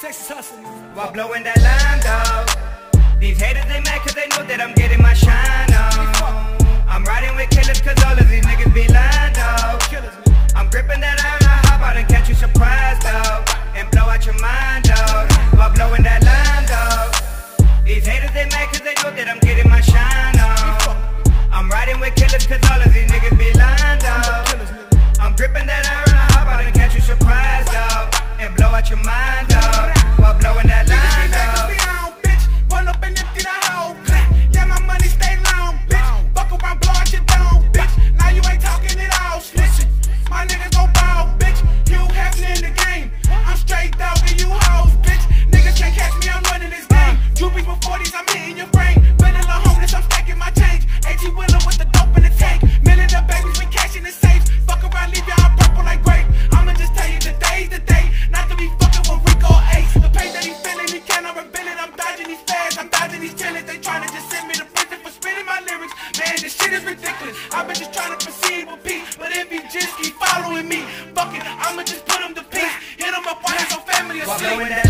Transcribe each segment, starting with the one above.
Texas hustling. While blowing that line, dog. These haters, they mad cause they know that I'm getting my shine on. I'm riding with killers cause all of these niggas be lying, dog. I'm gripping that iron, I hop out and catch you surprised, dog. And blow out your mind, dog. While blowing that line, dog. These haters, they mad cause they know that I'm getting my shine on. I'm riding with killers cause all of these niggas be. Killers, nigga. I'm gripping that iron, I hop out and catch you surprised, dog. And blow out your mind, trying to just send me to prison for spitting my lyrics. Man, this shit is ridiculous. I've been just trying to proceed with peace, but if he just keep following me, fuck it, I'ma just put him to peace. Hit him up while his whole family asleep.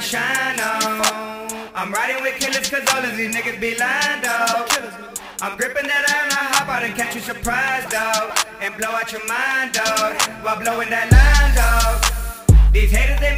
Shine on. I'm riding with killers cause all of these niggas be lying, dog. I'm gripping that iron, I hop out and catch you surprised, dog. And blow out your mind, dog. While blowing that line, dog. These haters, they